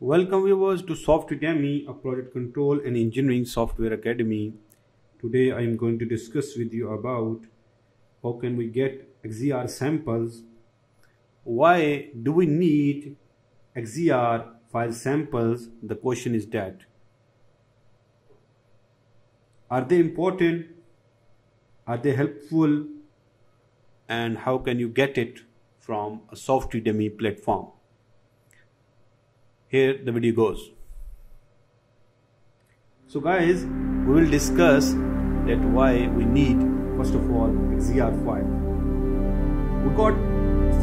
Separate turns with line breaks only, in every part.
Welcome viewers to Softedemy, a project control and engineering software academy. Today I am going to discuss with you about how can we get XER samples. Why do we need XER file samples? The question is that. Are they important? Are they helpful? And how can you get it from a Softedemy platform? Here the video goes. So guys we will discuss that why we need first of all XER file. We got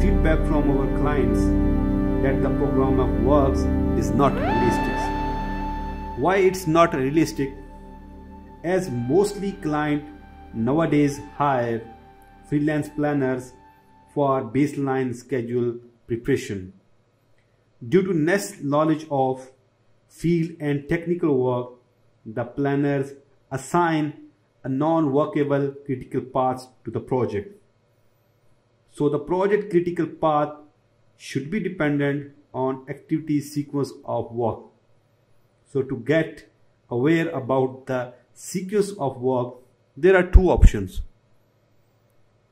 feedback from our clients that the program of works is not realistic. Why it's not realistic? As mostly client nowadays hire freelance planners for baseline schedule preparation Due to less knowledge of field and technical work, the planners assign a non-workable critical path to the project. So the project critical path should be dependent on activity sequence of work. So to get aware about the sequence of work, there are two options.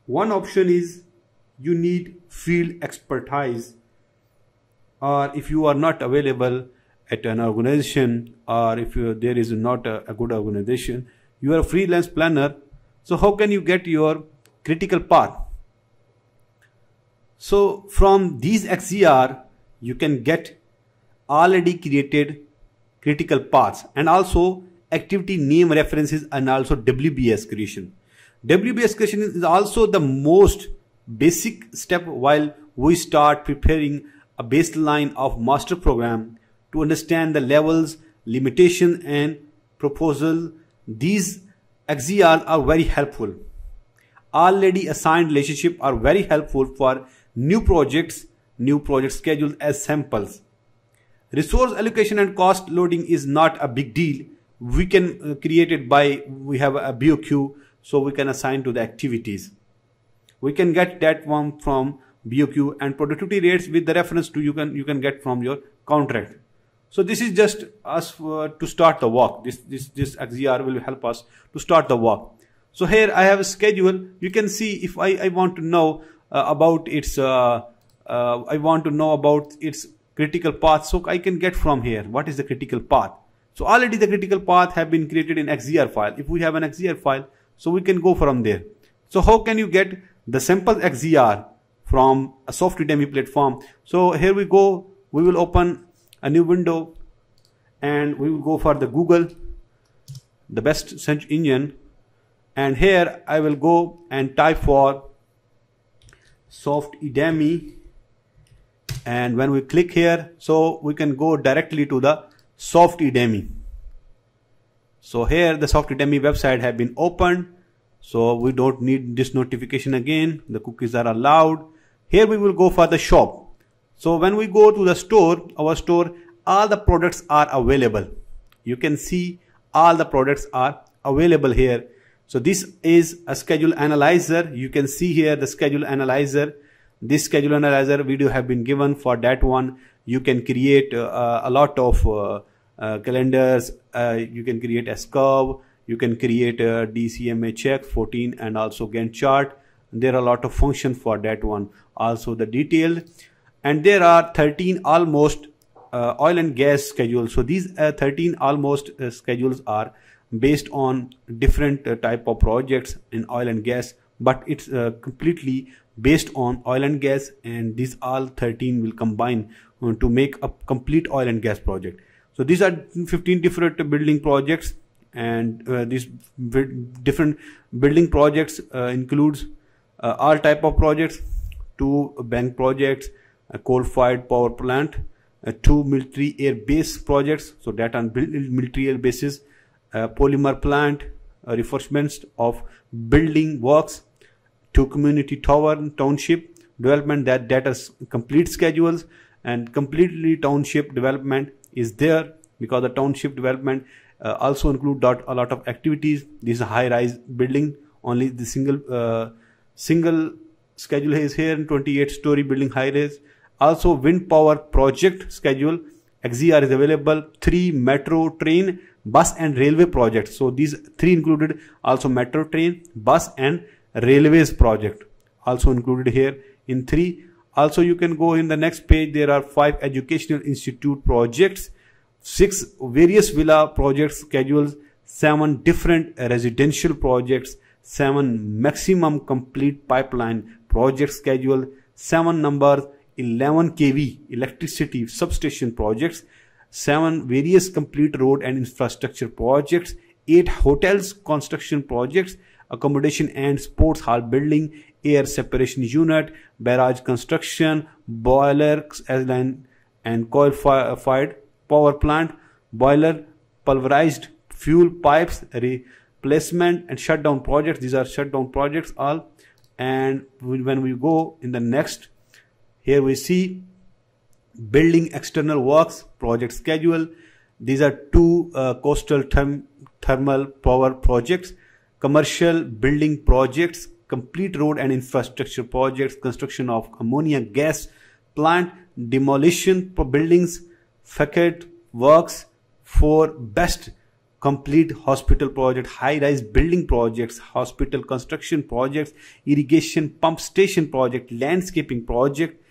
One option is you need field expertise or if you are not available at an organization or if you, there is not a, a good organization you are a freelance planner so how can you get your critical path so from these XER you can get already created critical paths and also activity name references and also WBS creation. WBS creation is also the most basic step while we start preparing a baseline of master program to understand the levels, limitation and proposal. These XER are very helpful. Already assigned relationship are very helpful for new projects, new project schedules as samples. Resource allocation and cost loading is not a big deal. We can uh, create it by, we have a BOQ, so we can assign to the activities. We can get that one from BOQ and productivity rates with the reference to you can you can get from your contract. So this is just us uh, to start the walk. This this this XER will help us to start the walk. So here I have a schedule. You can see if I, I want to know uh, about its uh, uh I want to know about its critical path. So I can get from here what is the critical path. So already the critical path have been created in XER file. If we have an XER file, so we can go from there. So how can you get the sample XER from a Softedemy platform. So here we go. We will open a new window and we will go for the Google, the best search engine. And here I will go and type for soft Softedemy. And when we click here, so we can go directly to the soft Softedemy. So here the soft Softedemy website have been opened. So we don't need this notification again. The cookies are allowed here we will go for the shop. So when we go to the store, our store, all the products are available. You can see all the products are available here. So this is a schedule analyzer. You can see here the schedule analyzer. This schedule analyzer video have been given for that one. You can create uh, a lot of uh, uh, calendars. Uh, you can create a curve. You can create a DCMA check 14 and also Gantt chart there are a lot of functions for that one also the detail. And there are 13 almost uh, oil and gas schedules. So these uh, 13 almost uh, schedules are based on different uh, type of projects in oil and gas but it's uh, completely based on oil and gas and these all 13 will combine uh, to make a complete oil and gas project. So these are 15 different building projects and these different building projects includes all type of projects two bank projects a coal-fired power plant uh, two military air base projects so that on military air bases polymer plant reinforcements of building works two community tower township development that that is complete schedules and completely township development is there because the township development uh, also include a lot of activities. This is a high rise building only the single uh, single schedule is here in 28 story building high rise also wind power project schedule XER is available. Three metro train, bus and railway projects. So these three included also metro train, bus and railways project also included here in three. Also you can go in the next page. There are five educational institute projects, six various villa project schedules, seven different residential projects, seven maximum complete pipeline project schedule, seven numbers 11 kV electricity substation projects, 7 various complete road and infrastructure projects, 8 hotels construction projects, accommodation and sports hall building, air separation unit, barrage construction, boiler and coal fired power plant, boiler, pulverized fuel pipes, replacement and shutdown projects. These are shutdown projects all. And when we go in the next here we see building external works project schedule. These are two uh, coastal therm thermal power projects, commercial building projects, complete road and infrastructure projects, construction of ammonia gas plant, demolition for buildings, facade works for best complete hospital project, high-rise building projects, hospital construction projects, irrigation pump station project, landscaping project,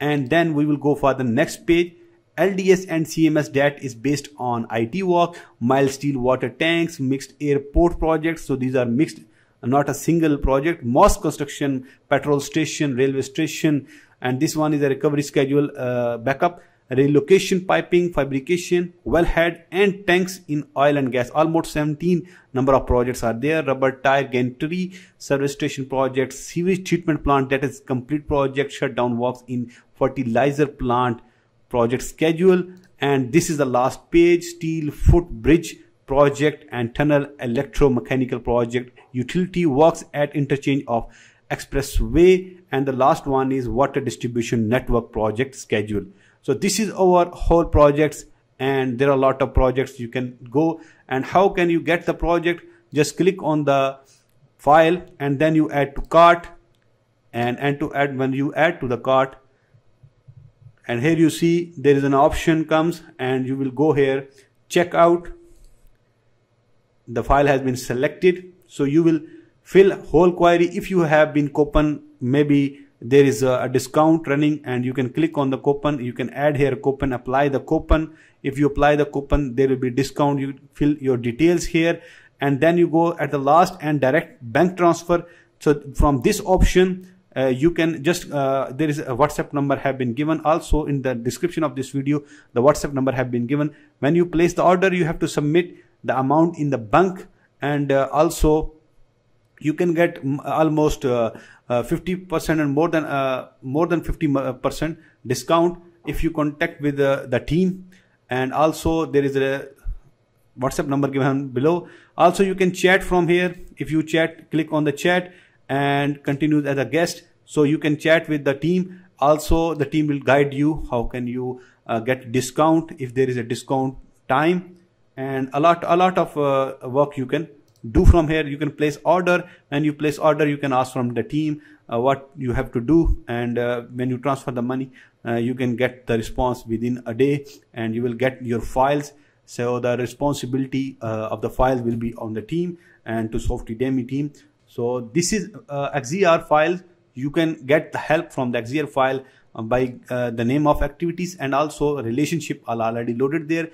and then we will go for the next page LDS and CMS debt is based on IT work, mild steel water tanks, mixed airport projects. So these are mixed, not a single project. Mosque construction, petrol station, railway station, and this one is a recovery schedule uh, backup relocation piping fabrication wellhead and tanks in oil and gas. Almost 17 number of projects are there. Rubber tire gantry service station project sewage treatment plant that is complete project shutdown works in fertilizer plant project schedule. And this is the last page steel footbridge project and tunnel electromechanical project. Utility works at interchange of expressway. And the last one is water distribution network project schedule so this is our whole projects and there are a lot of projects you can go. And how can you get the project? Just click on the file and then you add to cart and and to add when you add to the cart and here you see there is an option comes and you will go here check out. The file has been selected. So you will fill whole query. If you have been coupon maybe there is a, discount running and you can click on the coupon. You can add here coupon apply the coupon. If you apply the coupon there will be discount. You fill your details here and then you go at the last and direct bank transfer. So from this option uh, you can just uh, there is a whatsapp number have been given. Also in the description of this video the whatsapp number have been given. When you place the order you have to submit the amount in the bank and uh, also you can get almost uh, 50% uh, and more than uh, more than 50% discount if you contact with the team. And also there is a whatsapp number given below. Also you can chat from here. If you chat click on the chat and continue as a guest. So you can chat with the team. Also the team will guide you. How can you uh, get discount if there is a discount time? And a lot a lot of uh, work you can do from here. You can place order. And you place order you can ask from the team uh, what you have to do. And uh, when you transfer the money uh, you can get the response within a day and you will get your files. So the responsibility uh, of the files will be on the team and to Softedemy team. So this is uh, XER file. You can get the help from the XER file uh, by uh, the name of activities and also relationship are already loaded there.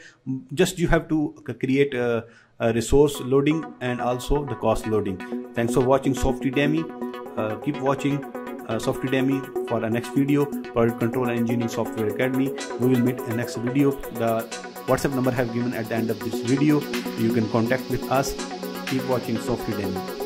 Just you have to create a resource loading and also the cost loading. Thanks for watching Softedemy uh, keep watching uh, Softedemy for the next video product control and engineering software academy. We will meet in next video. The whatsapp number I have given at the end of this video. You can contact with us. Keep watching Softedemy